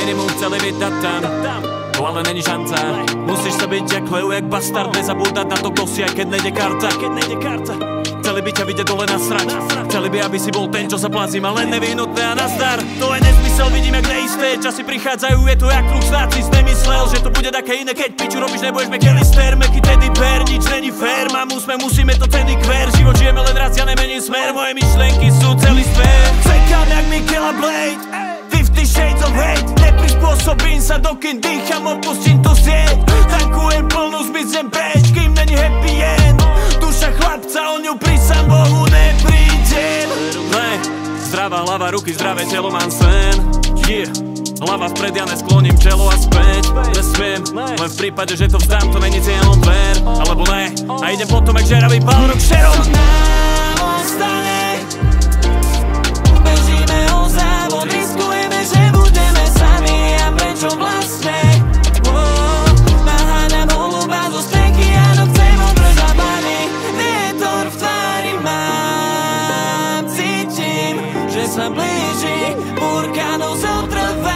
minimum chceli byť dať tam. To ale není šanca Musíš sa byť jak Leo, jak bastard. Nezabúdať na to kosi, aj keď nejde karta. Keď nejde karta Chceli by ťa vidieť dole nasrať Chceli by, aby si bol ten, čo sa plazí Má len nevyhnutné a nazdar. To je nezmysel, vidím, jak neisté Časy prichádzajú, je to jak kruh si Nemyslel, že to bude také iné Keď piču robíš, nebudeš McAllister Meky tedy ber, nič není fér. Mám úsme, musíme to ceny kver. Život žijeme len raz, ja nemením smer. Moje myšlenky sú celý sfér Cekám jak Michaela Blade. 50 shades of hate Neprispôsobím sa, dokým dýcham, opustím tu sieť. Tankujem plnú, zmizem preč, kým není happy end. Duša chlapca, o ňu prísam Bohu neprídem Ne, zdravá hlava, ruky, zdravé telo, mám sen. Yeah Hlava vpred, ja neskloním čelo a späť. Nesmiem, len v prípade, že to vzdám, to není cieľom ver Alebo ne, a idem potom jak žeravý balrok šerom blíži Búrka nosou trvám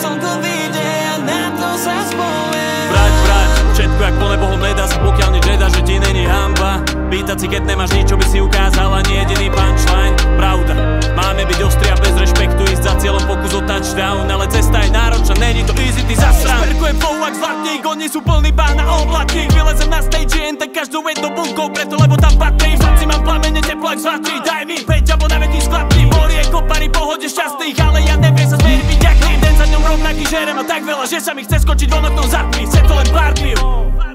Slnko vyjde a na to sa spojem. Brať, brať, všetko jak po nebohom nedá sa pokiaľ nič nedá, že ti není hamba. Pýtať si, keď nemáš nič, čo by si ukázal ani jediný punchline. Pravda, máme byť ostri a bez rešpektu ísť za cieľom pokus o touchdown Ale cesta je náročná, není to easy, ty zasram Šperkujem bohu ak zlatník, oni sú plný bán tak každou jednou bunkou, preto lebo tam patrím V srdci mám plamene teplo ak zlatý, daj mi 5 alebo na veky sklapný Borie kopary, pohode šťastných, ale ja neviem sa zmieriť byť jak tým Den za ňom rovnaký žerem a tak veľa, že sa mi chce skočiť von oknom za tmy. Chce to len pár dní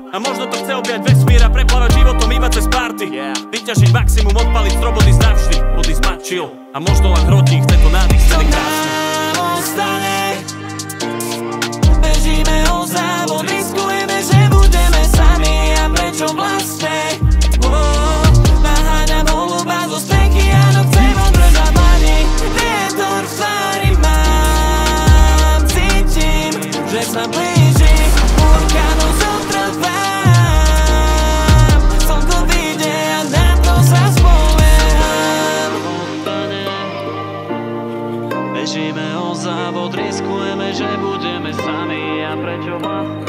a možno to chce objať vesmír a preplávať životom iba cez party. Vyťažiť maximum, odpaliť strobody navždy. Odísť mať chill a možno len hrotí, chce to Bežíme o závod, riskujeme, že budeme sami. A prečo vlastne